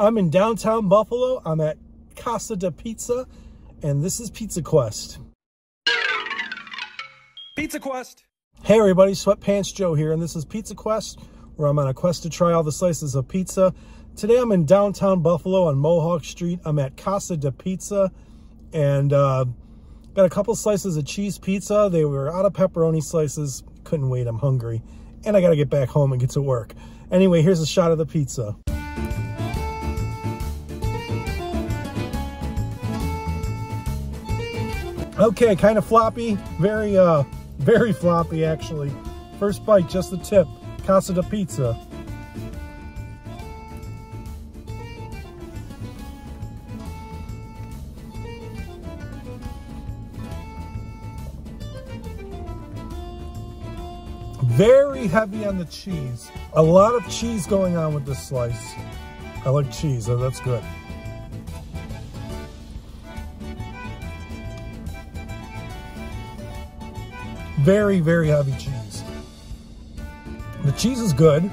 I'm in downtown Buffalo. I'm at Casa-Di-Pizza, and this is Pizza Quest. Pizza Quest. Hey everybody, Sweatpants Joe here, and this is Pizza Quest, where I'm on a quest to try all the slices of pizza. Today I'm in downtown Buffalo on Mohawk Street. I'm at Casa-Di-Pizza, and uh, got a couple slices of cheese pizza. They were out of pepperoni slices. Couldn't wait, I'm hungry. And I gotta get back home and get to work. Anyway, here's a shot of the pizza. Okay, kind of floppy, very, uh, very floppy actually. First bite, just the tip, Casa-Di-Pizza. Very heavy on the cheese. A lot of cheese going on with this slice. I like cheese, so that's good. Very, very heavy cheese. The cheese is good.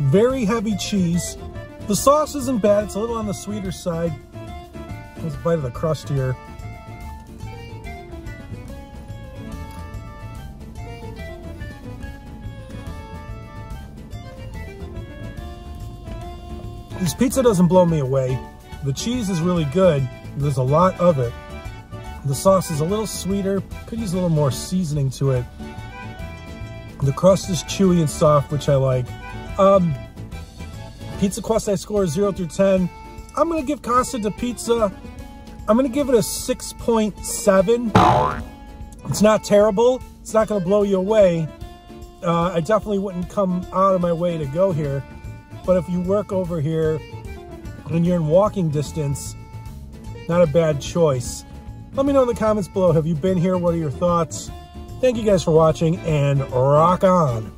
Very heavy cheese. The sauce isn't bad. It's a little on the sweeter side. Let's bite of the crust here. This pizza doesn't blow me away. The cheese is really good. There's a lot of it. The sauce is a little sweeter. Could use a little more seasoning to it. The crust is chewy and soft, which I like. Um, pizza Quest, I score 0 through 10. I'm going to give Casa-Di-Pizza, I'm going to give it a 6.7. It's not terrible. It's not going to blow you away. Uh, I definitely wouldn't come out of my way to go here. But if you work over here and you're in walking distance, not a bad choice. Let me know in the comments below. Have you been here? What are your thoughts? Thank you guys for watching and rock on.